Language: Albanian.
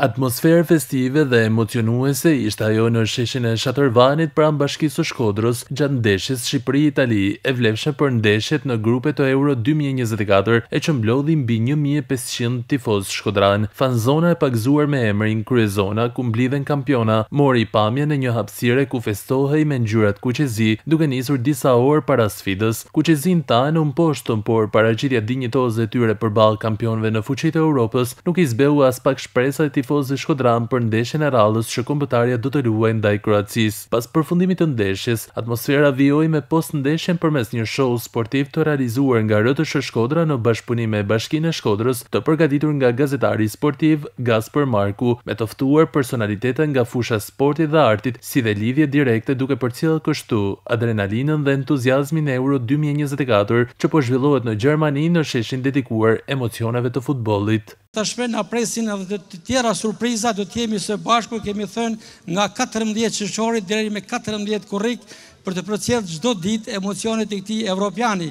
Atmosferë festive dhe emocionuese ishte ajo në sheshin e Shatërvanit pranë Bashkisë së Shkodrës gjatë ndeshjes Shqipëri-Itali, e vlefshme për ndeshjet në grupe të Euro dy mijë e njëzet e katër e që mblodhi mbi një mijë e pesëqind tifozë shkodranë. Fanzona e pagëzuar me emrin Kryezona ku mblidhen kampiona, mori pamjen e një hapësire ku festohej me ngjyrat kuqezi duke nisur disa orë para sfidës. Kuqezinjtë tanë u mposhtën, por paraqitja dinjitoze e tyre përballë kampionëve në fuqi të Europës nuk i zbehu aspak shpresat e tifozëve shkodranë për ndeshjen e radhës që kombëtarja do të luajë ndaj Kroacisë. Pas përfundimit të ndeshjes, atmosfera vijoi me postndeshjen përmes një show sportiv të realizuar nga RTSH Shkodra në bashkëpunim me Bashkinë e Shkodrës, të përgatitur nga gazetari sportiv Gaspër Marku, me të ftuar personalitete nga fusha e sportit dhe artit, si dhe lidhje direkte duke përcjellë kështu adrenalinën dhe entuziazmin e Euro dy mijë e njëzet e katër që po zhvillohet në Gjermani në sheshin dedikuar emocioneve të futbollit. Tashmë na presin edhe të tjera surpriza, do të jemi së bashku, kemi thënë, nga katërmbëdhjetë qershori deri më katërmbëdhjetë korrik për të përcjellë çdo ditë emocionet e këtij evropiani.